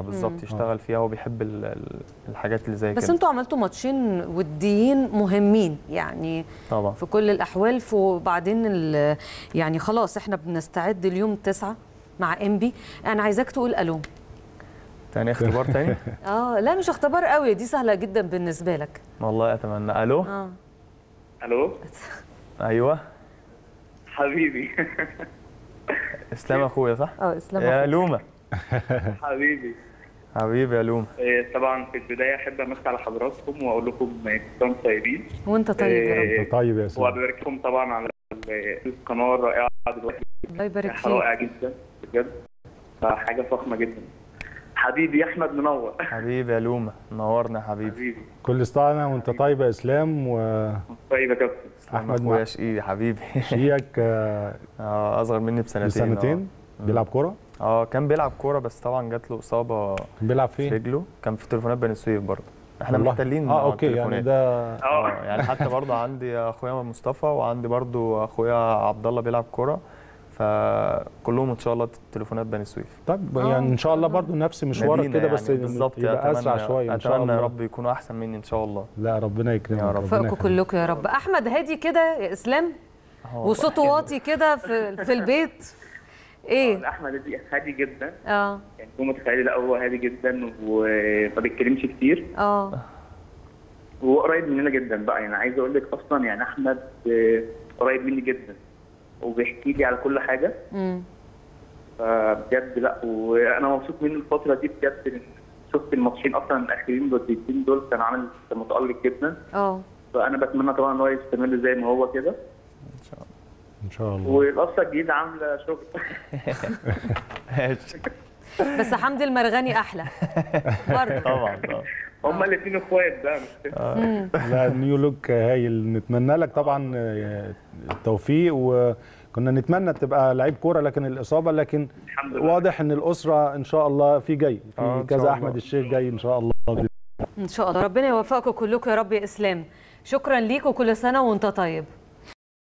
بالظبط يشتغل فيها هو بيحب ال- ال- الحاجات اللي زي بس كده. أنتوا عملتوا ماتشين وديين مهمين يعني طبعا. في كل الأحوال. وبعدين ال- يعني خلاص إحنا بنستعد اليوم تسعة مع إنبي. أنا عايزاك تقول ألو. تاني اختبار تاني؟ آه لا مش اختبار قوي. دي سهلة جدا بالنسبة لك. والله أتمنى. ألو؟ آه. ألو؟ أيوه. حبيبي. إسلام أخويا صح؟ آه إسلام يا. لومة. حبيبي. حبيبي يا لومه إيه، طبعا في البداية أحب امسي على حضراتكم وأقول لكم كل سنه وأنتم طيبين. وأنت طيب يا رب. إيه، طيب يا سيدي. وابارك لكم طبعا على ال- القناة الرائعة دلوقتي. الله يبارك فيك. رائعة جدا بجد. فحاجة فخمة جدا. حبيبي يا أحمد منور. حبيبي يا لومه نورنا يا حبيبي. حبيبي. كل سنه وأنت طيب يا إسلام طيب يا كابتن. أحمد أخويا شقيقي حبيبي. وشيك آه، آه أصغر مني بسنتين. بسنتين؟ بيلعب كورة؟ آه كان بيلعب كورة بس طبعا جات له إصابة بيلعب في فين؟ رجله. كان في تليفونات بني سويف برضه. إحنا. محتلين آه okay يعني. ده آه يعني حتى برضه عندي أخويا مصطفى وعندي برضه أخويا عبد الله بيلعب كورة. فكلهم إن شاء الله تليفونات بني سويف طب آه، يعني إن شاء الله شاء برضو نفس مشوارك كده بس يعني بالظبط يبقى أسرع أتمنى- شوية إن شاء أتمنى يا الله. رب يكونوا أحسن مني إن شاء الله. لا ربنا يكرمك يا رب. يخليك. كلكم يا رب. أحمد هادي كده يا إسلام وصوته واطي كده في في البيت. إيه. احمد هادي- هادي جدا. آه. يعني هو متخيل لا هو هادي جدا وما بيتكلمش كتير. آه. وهو قريب مننا جدا بقى. يعني عايز أقول لك أصلا يعني أحمد آه، قريب مني جدا وبيحكي لي على كل حاجة. امم فبجد لا وأنا مبسوط منه الفترة دي بجد. شفت الماتشين أصلا الأخيرين الوديتين دول كان عامل متألق جدا. آه. فأنا بتمنى طبعا إن هو يستمر زي ما هو كده. إن شاء الله. والقصة الجديدة عاملة شغل. ماشي. بس حمدي المرغني أحلى. برضه. طبعا طبعا. هما الاثنين إخوات بقى مش كده؟ لا نيو لوك هايل. نتمنى لك طبعا آه، التوفيق وكنا نتمنى تبقى لعيب كورة لكن الإصابة لكن الحمد لله. واضح إن الأسرة إن شاء الله في جاي. آه، في شاء كذا. أحمد الشيخ جاي إن شاء الله. إن شاء الله. ربنا يوفقكم كلكم يا رب يا إسلام. شكرا ليك وكل سنة وأنت طيب.